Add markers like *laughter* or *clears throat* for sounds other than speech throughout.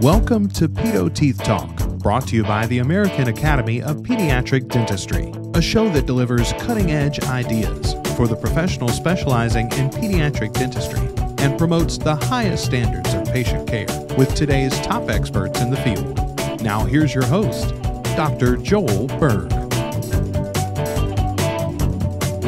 Welcome to Pedo Teeth Talk, brought to you by the American Academy of Pediatric Dentistry, a show that delivers cutting edge ideas for the professional specializing in pediatric dentistry and promotes the highest standards of patient care with today's top experts in the field. Now, here's your host, Dr. Joel Berg.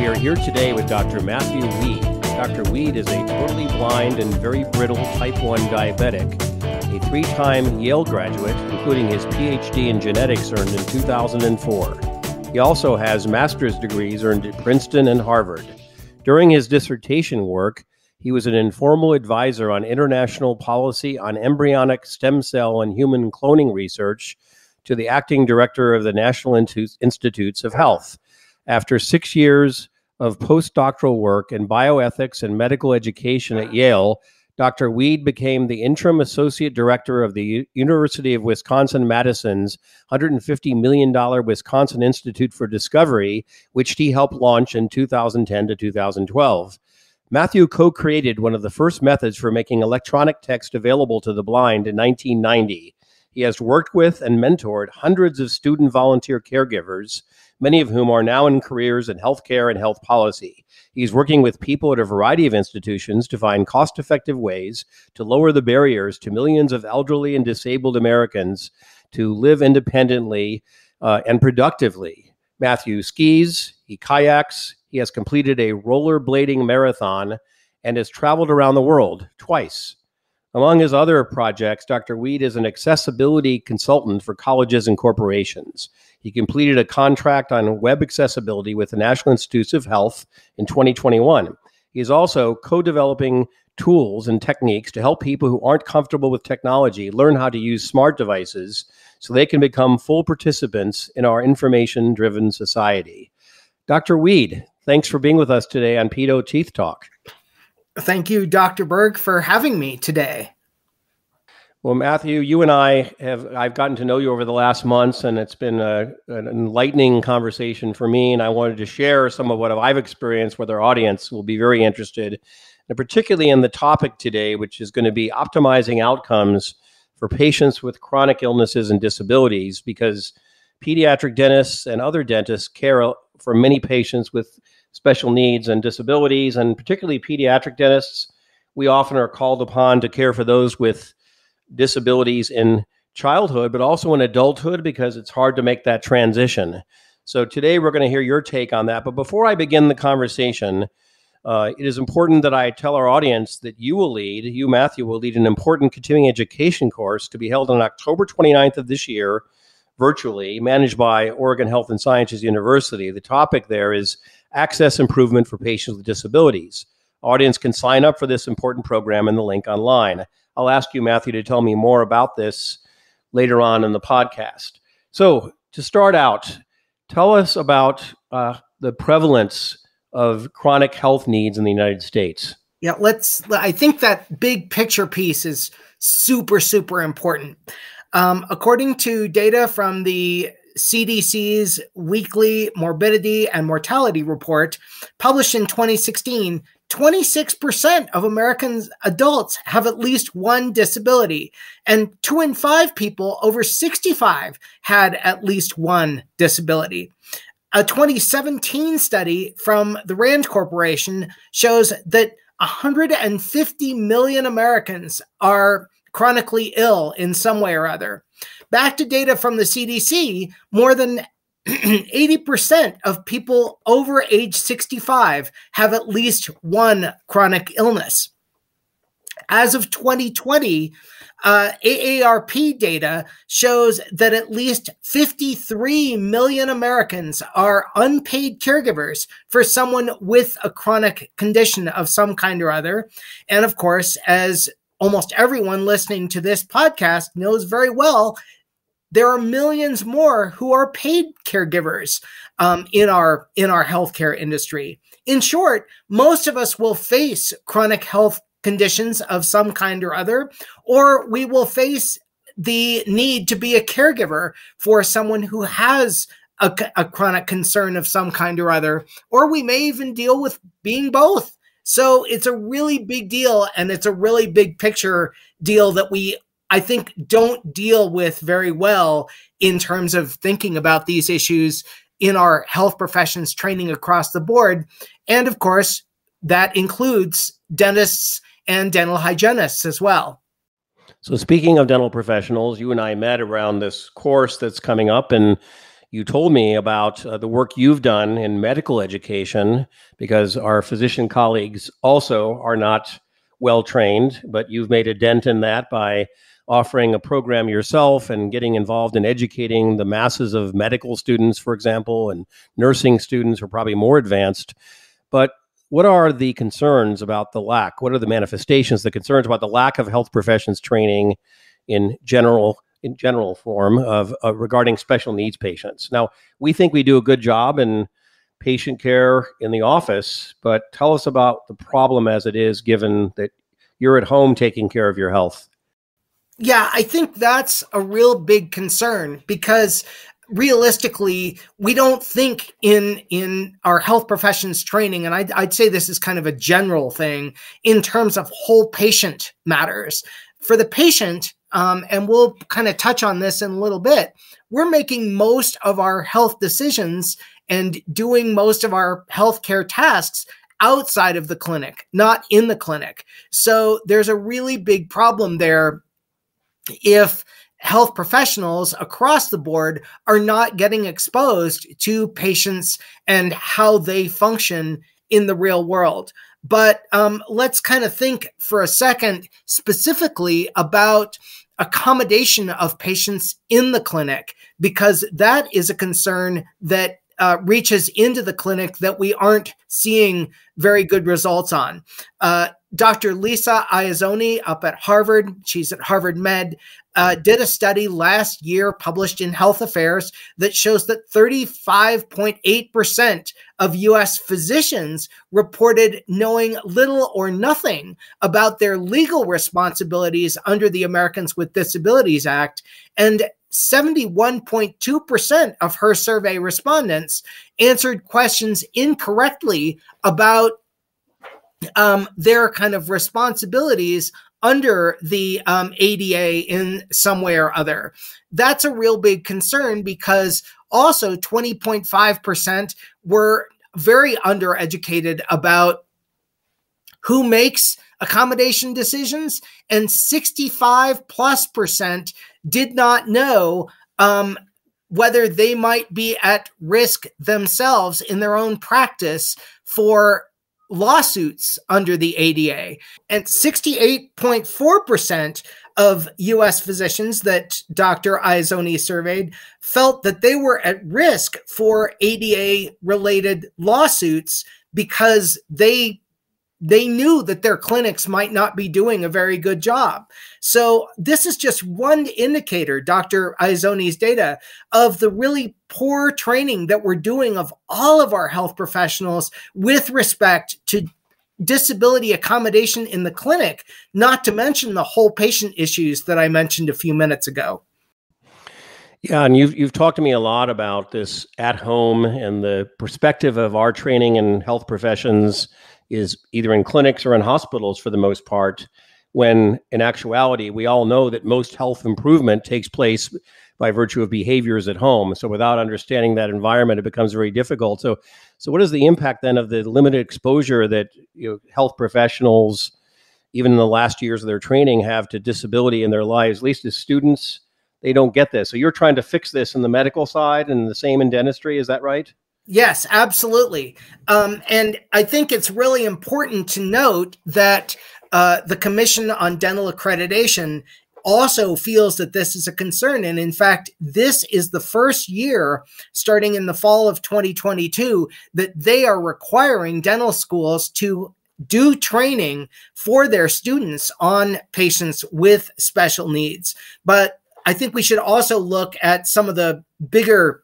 We are here today with Dr. Matthew Weed. Dr. Weed is a totally blind and very brittle type 1 diabetic, a three time Yale graduate, including his PhD in genetics earned in 2004. He also has master's degrees earned at Princeton and Harvard. During his dissertation work, he was an informal advisor on international policy on embryonic stem cell and human cloning research to the acting director of the National Institutes of Health. After six years of postdoctoral work in bioethics and medical education at Yale, Dr. Weed became the interim associate director of the University of Wisconsin Madison's $150 million Wisconsin Institute for Discovery, which he helped launch in 2010 to 2012. Matthew co created one of the first methods for making electronic text available to the blind in 1990. He has worked with and mentored hundreds of student volunteer caregivers many of whom are now in careers in healthcare and health policy. He's working with people at a variety of institutions to find cost effective ways to lower the barriers to millions of elderly and disabled Americans to live independently uh, and productively. Matthew skis, he kayaks, he has completed a rollerblading marathon, and has traveled around the world twice. Among his other projects, Dr. Weed is an accessibility consultant for colleges and corporations. He completed a contract on web accessibility with the National Institutes of Health in 2021. He is also co developing tools and techniques to help people who aren't comfortable with technology learn how to use smart devices so they can become full participants in our information driven society. Dr. Weed, thanks for being with us today on Pedo Teeth Talk. Thank you, Dr. Berg, for having me today. Well, Matthew, you and I have I've gotten to know you over the last months, and it's been a, an enlightening conversation for me. And I wanted to share some of what I've experienced with our audience will be very interested, and particularly in the topic today, which is going to be optimizing outcomes for patients with chronic illnesses and disabilities, because pediatric dentists and other dentists care for many patients with special needs and disabilities, and particularly pediatric dentists. We often are called upon to care for those with disabilities in childhood, but also in adulthood because it's hard to make that transition. So today we're going to hear your take on that. But before I begin the conversation, uh, it is important that I tell our audience that you will lead, you, Matthew, will lead an important continuing education course to be held on October 29th of this year virtually, managed by Oregon Health and Sciences University. The topic there is access improvement for patients with disabilities. Audience can sign up for this important program in the link online. I'll ask you, Matthew, to tell me more about this later on in the podcast. So, to start out, tell us about uh, the prevalence of chronic health needs in the United States. Yeah, let's. I think that big picture piece is super, super important. Um, according to data from the CDC's weekly morbidity and mortality report published in 2016, 26% of Americans adults have at least one disability, and two in five people over 65 had at least one disability. A 2017 study from the Rand Corporation shows that 150 million Americans are chronically ill in some way or other. Back to data from the CDC, more than *clears throat* 80% of people over age 65 have at least one chronic illness. As of 2020, uh, AARP data shows that at least 53 million Americans are unpaid caregivers for someone with a chronic condition of some kind or other. And of course, as almost everyone listening to this podcast knows very well, there are millions more who are paid caregivers um, in our in our healthcare industry. In short, most of us will face chronic health conditions of some kind or other, or we will face the need to be a caregiver for someone who has a, a chronic concern of some kind or other, or we may even deal with being both. So it's a really big deal, and it's a really big picture deal that we, I think, don't deal with very well in terms of thinking about these issues in our health professions training across the board. And of course, that includes dentists and dental hygienists as well. So, speaking of dental professionals, you and I met around this course that's coming up, and you told me about uh, the work you've done in medical education because our physician colleagues also are not well trained, but you've made a dent in that by offering a program yourself and getting involved in educating the masses of medical students, for example, and nursing students are probably more advanced. But what are the concerns about the lack? What are the manifestations, the concerns about the lack of health professions training in general in general form of uh, regarding special needs patients? Now, we think we do a good job in patient care in the office, but tell us about the problem as it is given that you're at home taking care of your health. Yeah, I think that's a real big concern because realistically we don't think in in our health professions training and I'd, I'd say this is kind of a general thing in terms of whole patient matters. For the patient um, and we'll kind of touch on this in a little bit we're making most of our health decisions and doing most of our healthcare tasks outside of the clinic not in the clinic. So there's a really big problem there if health professionals across the board are not getting exposed to patients and how they function in the real world. But um, let's kind of think for a second specifically about accommodation of patients in the clinic, because that is a concern that uh, reaches into the clinic that we aren't seeing very good results on. Uh, Dr. Lisa Iezzoni up at Harvard, she's at Harvard Med, uh, did a study last year published in Health Affairs that shows that 35.8% of US physicians reported knowing little or nothing about their legal responsibilities under the Americans with Disabilities Act. And 71.2% of her survey respondents answered questions incorrectly about um, their kind of responsibilities under the um, ADA in some way or other. That's a real big concern because also 20.5% were very undereducated about who makes accommodation decisions, and 65 plus percent did not know um, whether they might be at risk themselves in their own practice for lawsuits under the ADA. And 68.4% of US physicians that Dr. Iezzoni surveyed felt that they were at risk for ADA related lawsuits because they they knew that their clinics might not be doing a very good job. So, this is just one indicator, Dr. Iezzoni's data, of the really poor training that we're doing of all of our health professionals with respect to disability accommodation in the clinic, not to mention the whole patient issues that I mentioned a few minutes ago. Yeah, and you've you've talked to me a lot about this at home and the perspective of our training in health professions is either in clinics or in hospitals for the most part, when in actuality, we all know that most health improvement takes place by virtue of behaviors at home. So without understanding that environment, it becomes very difficult. So, so what is the impact then of the limited exposure that you know, health professionals, even in the last years of their training, have to disability in their lives? At least as students, they don't get this. So you're trying to fix this in the medical side and the same in dentistry. Is that right? Yes, absolutely. Um, and I think it's really important to note that uh, the Commission on Dental Accreditation also feels that this is a concern. And in fact, this is the first year, starting in the fall of 2022, that they are requiring dental schools to do training for their students on patients with special needs. But I think we should also look at some of the bigger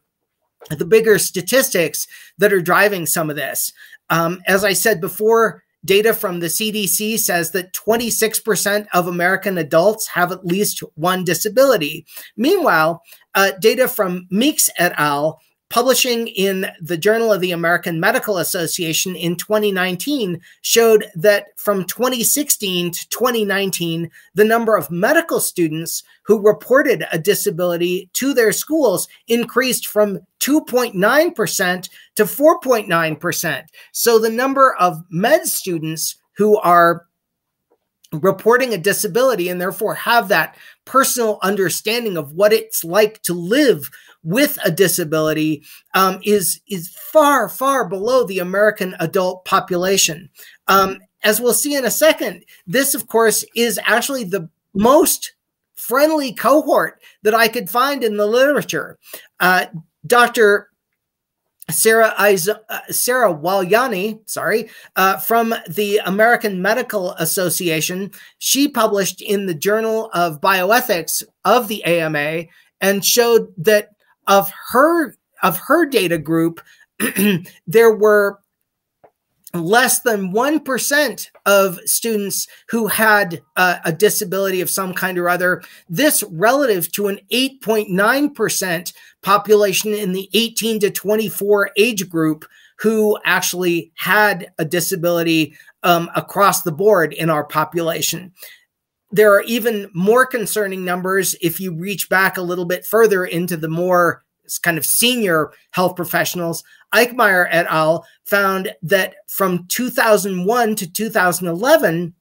the bigger statistics that are driving some of this. Um, as I said before, data from the CDC says that 26% of American adults have at least one disability. Meanwhile, uh, data from Meeks et al. Publishing in the Journal of the American Medical Association in 2019 showed that from 2016 to 2019, the number of medical students who reported a disability to their schools increased from 2.9% to 4.9%. So the number of med students who are reporting a disability and therefore have that personal understanding of what it's like to live with a disability um, is is far far below the American adult population. Um, as we'll see in a second, this of course is actually the most friendly cohort that I could find in the literature. Uh, Dr. Sarah Iz- uh, Sarah Walyani, sorry, uh, from the American Medical Association. She published in the Journal of Bioethics of the AMA and showed that of her of her data group, *clears throat* there were less than 1% of students who had uh, a disability of some kind or other. This relative to an 8.9% population in the 18 to 24 age group who actually had a disability um, across the board in our population. There are even more concerning numbers if you reach back a little bit further into the more kind of senior health professionals. Eickmeyer et al. found that from 2001 to 2011,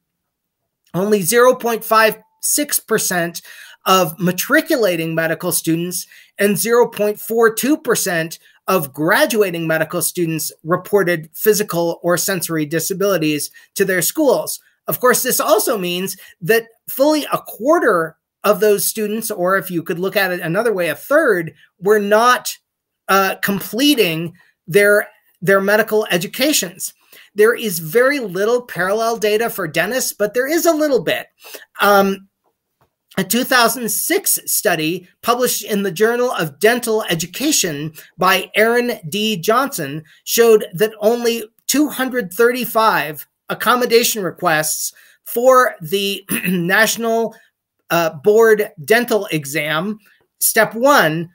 only 0.56% of matriculating medical students and 0.42% of graduating medical students reported physical or sensory disabilities to their schools. Of course, this also means that fully a quarter of those students, or if you could look at it another way, a third, were not uh, completing their their medical educations. There is very little parallel data for dentists, but there is a little bit. Um, a 2006 study published in the Journal of Dental Education by Aaron D. Johnson showed that only 235 accommodation requests for the *clears throat* National uh, Board Dental Exam, step one,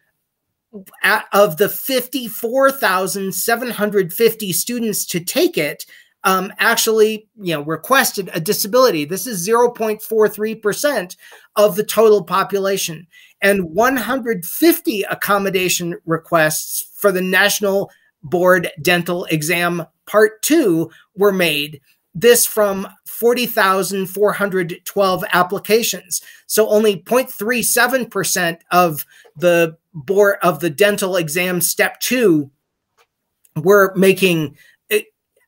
of the 54,750 students to take it, um, actually, you know, requested a disability. This is 0.43% of the total population. And 150 accommodation requests for the National Board Dental Exam Part 2 were made. This from 40,412 applications. So only 0.37% of the board of the dental exam step 2 were making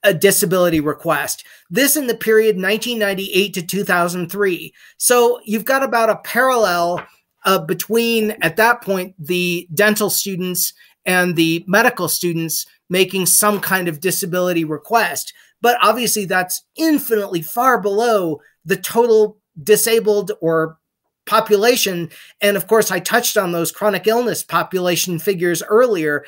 a disability request. This in the period 1998 to 2003. So you've got about a parallel uh, between, at that point, the dental students and the medical students making some kind of disability request. But obviously, that's infinitely far below the total disabled or population. And of course, I touched on those chronic illness population figures earlier.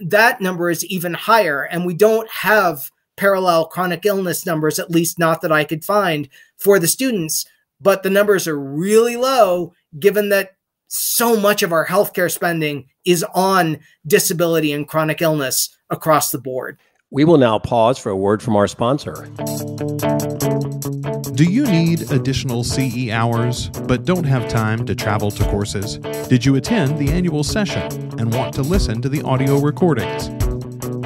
That number is even higher. And we don't have parallel chronic illness numbers, at least not that I could find for the students. But the numbers are really low given that so much of our healthcare spending is on disability and chronic illness across the board. We will now pause for a word from our sponsor. Do you need additional CE hours but don't have time to travel to courses? Did you attend the annual session and want to listen to the audio recordings?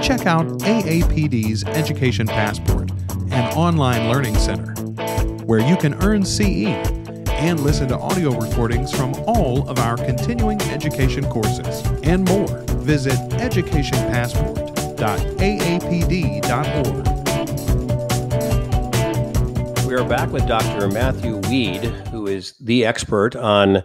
check out AAPD's Education Passport, an online learning center, where you can earn CE and listen to audio recordings from all of our continuing education courses and more. Visit educationpassport.aapd.org. We are back with Dr. Matthew Weed, who is the expert on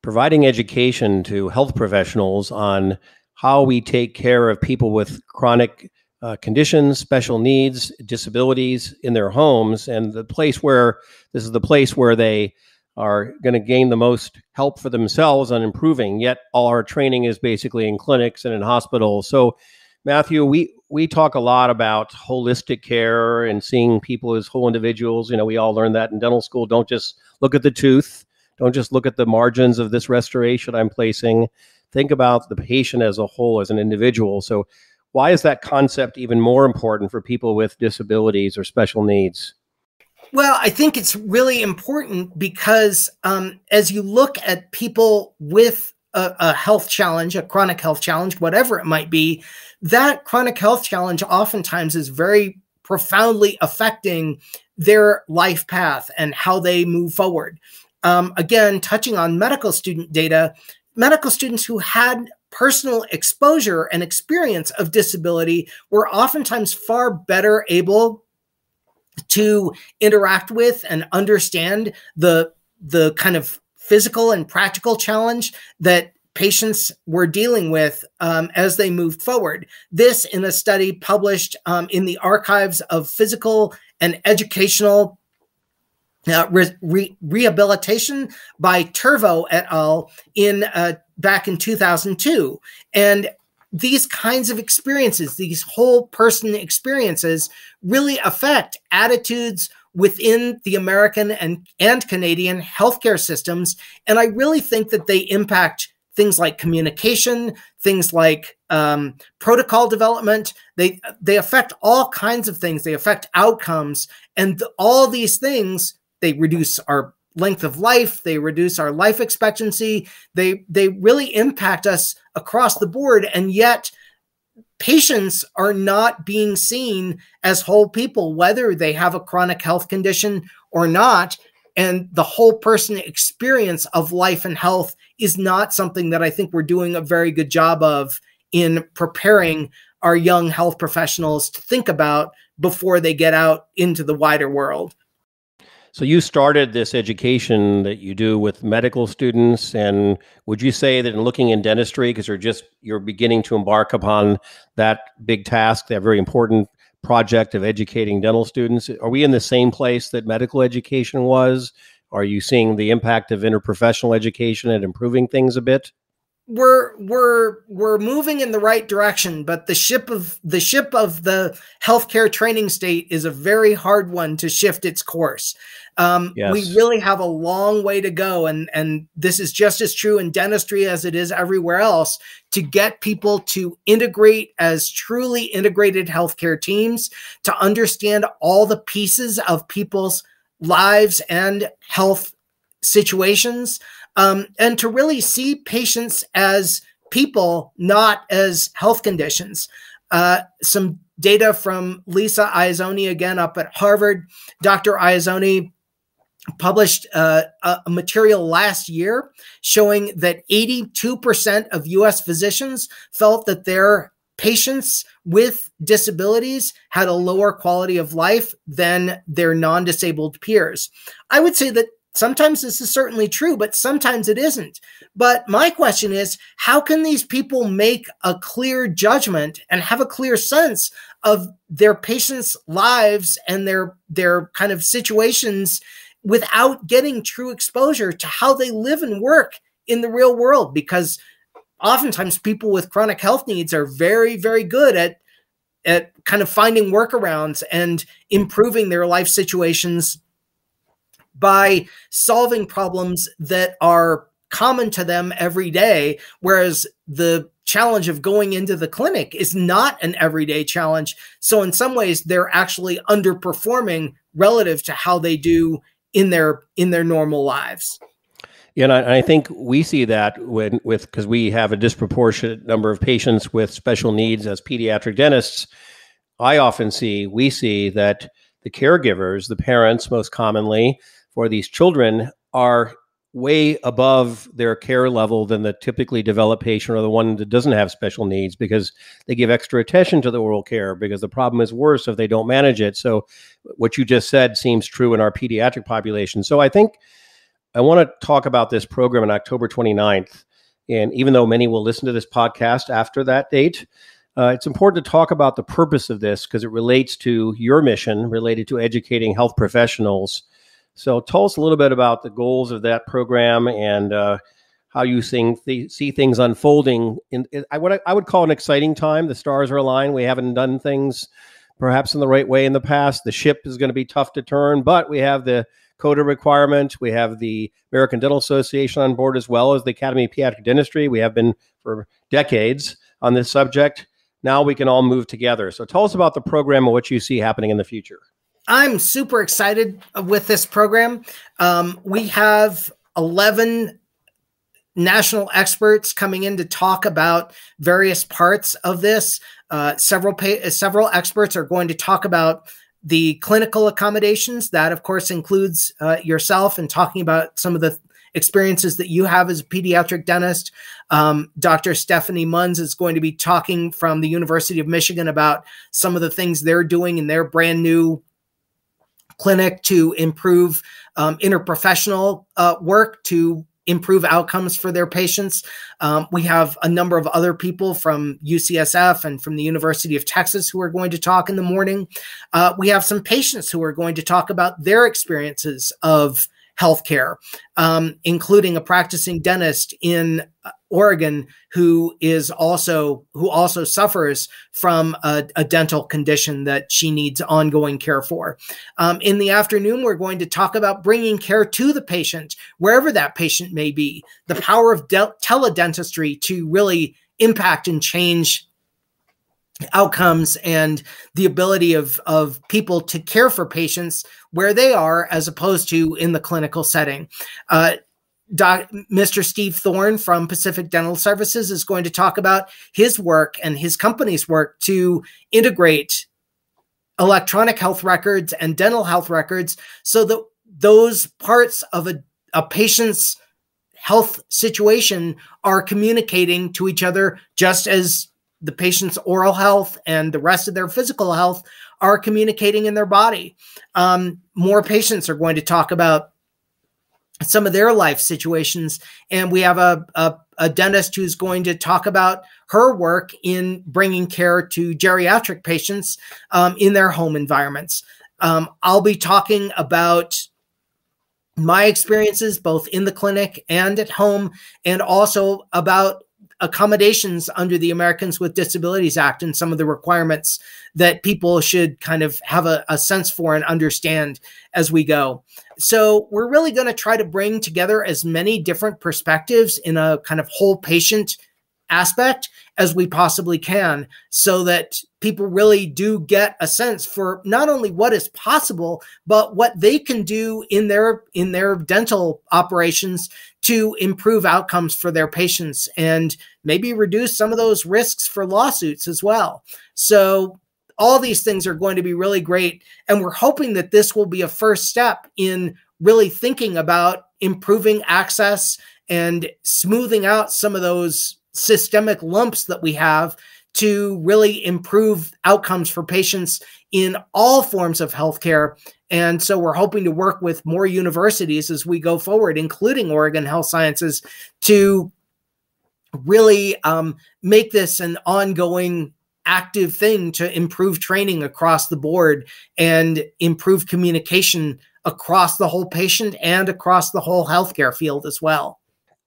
providing education to health professionals on how we take care of people with chronic uh, conditions, special needs, disabilities in their homes, and the place where this is the place where they are going to gain the most help for themselves on improving. Yet all our training is basically in clinics and in hospitals. So, Matthew, we we talk a lot about holistic care and seeing people as whole individuals. You know, we all learned that in dental school. Don't just look at the tooth. Don't just look at the margins of this restoration I'm placing think about the patient as a whole, as an individual. So, why is that concept even more important for people with disabilities or special needs? Well, I think it's really important because um, as you look at people with a, a, health challenge, a chronic health challenge, whatever it might be, that chronic health challenge oftentimes is very profoundly affecting their life path and how they move forward. Um, again, touching on medical student data, medical students who had personal exposure and experience of disability were oftentimes far better able to interact with and understand the the kind of physical and practical challenge that patients were dealing with um, as they moved forward. This in a study published um, in the Archives of Physical and Educational uh, re- re- Rehabilitation by Tervo et al. in uh, back in 2002, and these kinds of experiences, these whole person experiences, really affect attitudes within the American and, and Canadian healthcare systems. And I really think that they impact things like communication, things like um, protocol development. They they affect all kinds of things. They affect outcomes, and th- all these things they reduce our length of life. They reduce our life expectancy. They they really impact us across the board, and yet patients are not being seen as whole people, whether they have a chronic health condition or not. And the whole person experience of life and health is not something that I think we're doing a very good job of in preparing our young health professionals to think about before they get out into the wider world. So you started this education that you do with medical students, and would you say that in looking in dentistry, because you're just you're beginning to embark upon that big task, that very important project of educating dental students, are we in the same place that medical education was? Are you seeing the impact of interprofessional education and improving things a bit? we're we're we're moving in the right direction but the ship of the ship of the healthcare training state is a very hard one to shift its course um, yes. we really have a long way to go and and this is just as true in dentistry as it is everywhere else to get people to integrate as truly integrated healthcare teams to understand all the pieces of people's lives and health situations um, and to really see patients as people, not as health conditions. Uh, some data from Lisa Iezzoni again up at Harvard. Dr. Iezzoni published uh, a material last year showing that 82% of US physicians felt that their patients with disabilities had a lower quality of life than their non disabled peers. I would say that Sometimes this is certainly true, but sometimes it isn't. But my question is how can these people make a clear judgment and have a clear sense of their patients' lives and their their kind of situations without getting true exposure to how they live and work in the real world because oftentimes people with chronic health needs are very very good at at kind of finding workarounds and improving their life situations by solving problems that are common to them every day whereas the challenge of going into the clinic is not an everyday challenge. So in some ways they're actually underperforming relative to how they do in their in their normal lives yeah, and I, I think we see that when with because we have a disproportionate number of patients with special needs as pediatric dentists. I often see we see that the caregivers, the parents, most commonly, for these children are way above their care level than the typically developed patient or the one that doesn't have special needs because they give extra attention to the oral care because the problem is worse if they don't manage it. So, what you just said seems true in our pediatric population. So, I think I want to talk about this program on October 29th. And even though many will listen to this podcast after that date, uh, it's important to talk about the purpose of this because it relates to your mission related to educating health professionals so tell us a little bit about the goals of that program and uh, how you th- see things unfolding. In, in I, what I, I would call an exciting time. The stars are aligned. We haven't done things perhaps in the right way in the past. The ship is going to be tough to turn, but we have the CODA requirement. We have the American Dental Association on board as well as the Academy of Pediatric Dentistry. We have been for decades on this subject. Now we can all move together. So tell us about the program and what you see happening in the future. I'm super excited with this program. Um, we have 11 national experts coming in to talk about various parts of this. Uh, several pa- several experts are going to talk about the clinical accommodations. That, of course, includes uh, yourself and talking about some of the experiences that you have as a pediatric dentist. Um, Dr. Stephanie Munz is going to be talking from the University of Michigan about some of the things they're doing in their brand new clinic to improve um, interprofessional uh, work to improve outcomes for their patients. Um, we have a number of other people from UCSF and from the University of Texas who are going to talk in the morning. Uh, we have some patients who are going to talk about their experiences of healthcare, um, including a practicing dentist in uh, Oregon who is also who also suffers from a, a dental condition that she needs ongoing care for. Um, in the afternoon, we're going to talk about bringing care to the patient wherever that patient may be. The power of de- teledentistry to really impact and change outcomes and the ability of of people to care for patients where they are as opposed to in the clinical setting uh, Doc, Mr. Steve Thorne from Pacific Dental Services is going to talk about his work and his company's work to integrate electronic health records and dental health records so that those parts of a, a patient's health situation are communicating to each other just as the patient's oral health and the rest of their physical health are communicating in their body. Um, more patients are going to talk about some of their life situations. And we have a, a, a, dentist who's going to talk about her work in bringing care to geriatric patients um, in their home environments. Um, I'll be talking about my experiences both in the clinic and at home, and also about accommodations under the Americans with Disabilities Act and some of the requirements that people should kind of have a, a sense for and understand as we go. So, we're really going to try to bring together as many different perspectives in a kind of whole patient aspect as we possibly can so that people really do get a sense for not only what is possible but what they can do in their in their dental operations to improve outcomes for their patients and maybe reduce some of those risks for lawsuits as well so all these things are going to be really great and we're hoping that this will be a first step in really thinking about improving access and smoothing out some of those systemic lumps that we have to really improve outcomes for patients in all forms of healthcare. And so we're hoping to work with more universities as we go forward, including Oregon Health Sciences, to really um, make this an ongoing active thing to improve training across the board and improve communication across the whole patient and across the whole healthcare field as well.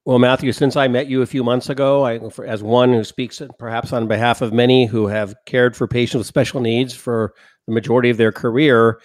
Well, Matthew, since I met you a few months ago, I, as one who speaks perhaps on behalf of many who have cared for patients with special needs for the majority of their career,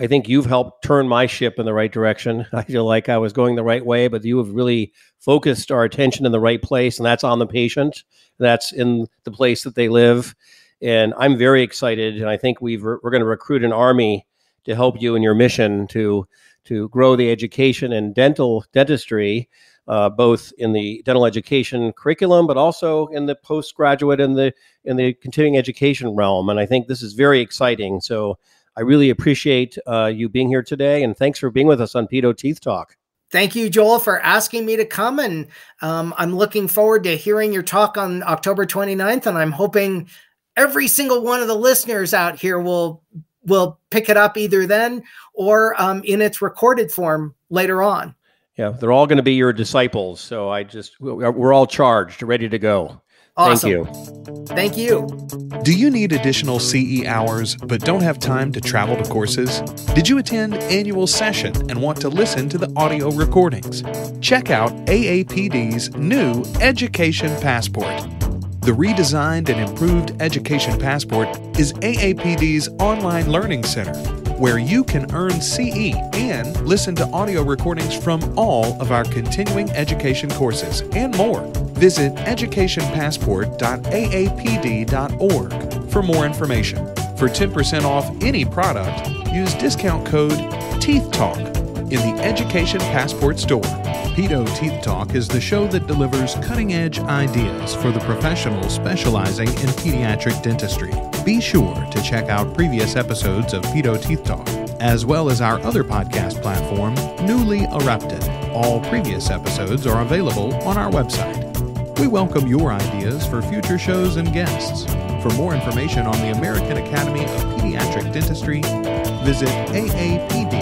I think you've helped turn my ship in the right direction. *laughs* I feel like I was going the right way, but you have really focused our attention in the right place, and that's on the patient. That's in the place that they live. And I'm very excited, and I think we've, we're going to recruit an army to help you in your mission to to grow the education and dental dentistry uh, both in the dental education curriculum, but also in the postgraduate and the in the continuing education realm. And I think this is very exciting. So I really appreciate uh, you being here today, and thanks for being with us on Pedo Teeth Talk. Thank you, Joel, for asking me to come. And um, I'm looking forward to hearing your talk on October 29th. And I'm hoping every single one of the listeners out here will will pick it up either then or um, in its recorded form later on. Yeah, they're all going to be your disciples. So I just, we're all charged, ready to go. Awesome. Thank you. Thank you. Do you need additional CE hours but don't have time to travel to courses? Did you attend annual session and want to listen to the audio recordings? Check out AAPD's new Education Passport. The redesigned and improved Education Passport is AAPD's online learning center where you can earn CE and listen to audio recordings from all of our continuing education courses and more. Visit educationpassport.aapd.org for more information. For 10% off any product, use discount code Teeth Talk in the Education Passport store. Pedo Teeth Talk is the show that delivers cutting edge ideas for the professionals specializing in pediatric dentistry. Be sure to check out previous episodes of Pedo Teeth Talk, as well as our other podcast platform, Newly Erupted. All previous episodes are available on our website. We welcome your ideas for future shows and guests. For more information on the American Academy of Pediatric Dentistry, visit aapd.org.